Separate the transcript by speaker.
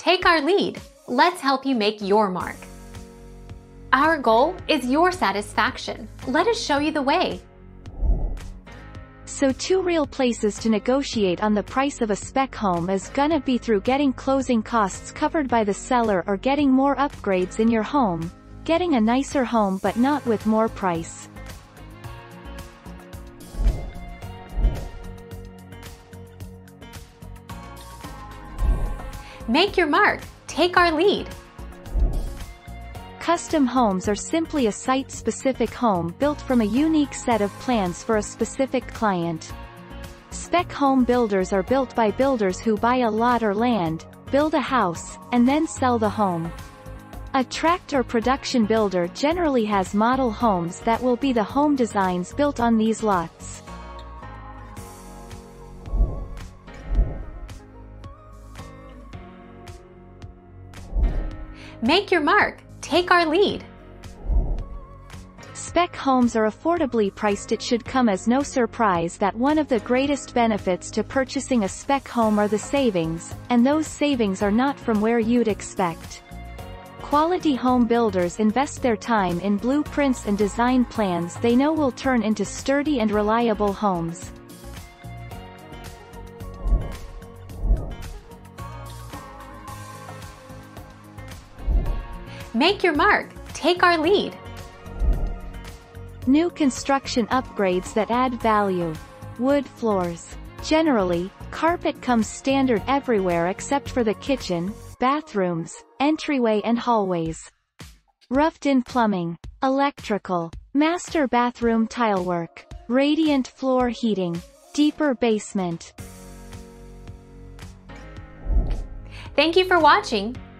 Speaker 1: take our lead. Let's help you make your mark. Our goal is your satisfaction. Let us show you the way.
Speaker 2: So two real places to negotiate on the price of a spec home is gonna be through getting closing costs covered by the seller or getting more upgrades in your home, getting a nicer home but not with more price.
Speaker 1: Make your mark. Take our lead.
Speaker 2: Custom homes are simply a site-specific home built from a unique set of plans for a specific client. Spec home builders are built by builders who buy a lot or land, build a house, and then sell the home. A tract or production builder generally has model homes that will be the home designs built on these lots.
Speaker 1: Make your mark. Take our lead.
Speaker 2: Spec homes are affordably priced it should come as no surprise that one of the greatest benefits to purchasing a spec home are the savings, and those savings are not from where you'd expect. Quality home builders invest their time in blueprints and design plans they know will turn into sturdy and reliable homes.
Speaker 1: Make your mark. Take our lead.
Speaker 2: New construction upgrades that add value. Wood floors. Generally, carpet comes standard everywhere except for the kitchen, bathrooms, entryway and hallways. Roughed-in plumbing. Electrical. Master bathroom tilework. Radiant floor heating. Deeper basement.
Speaker 1: Thank you for watching.